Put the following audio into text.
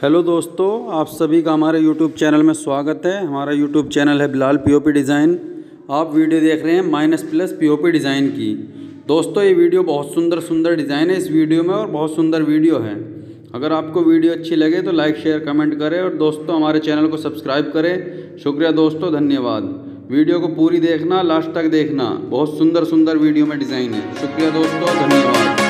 Hello दोस्तों, आप सभी का हमारे यूट्यूब चैनल में स्वागत है। हमारा यूट्यूब चैनल है बिलाल पीओपी डिज़ाइन। आप वीडियो देख रहे हैं माइनस प्लस पीओपी डिज़ाइन की। दोस्तों, ये वीडियो बहुत सुंदर सुंदर डिज़ाइन है। इस वीडियो में और बहुत सुंदर वीडियो है। अगर आपको वीडियो अच्छी लगे तो लाइक, शेयर, कमेंट करें और दोस्तों, हमारे चैनल को सब्सक्राइब करें। शुक्रिया दोस्तों, धन्यवाद। वीडियो को पूरी देखना, लास्ट तक देखना। बहुत सुंदर सुंदर वीडियो में डिज़ाइन है। शुक्रिया दोस्तों, धन्यवाद।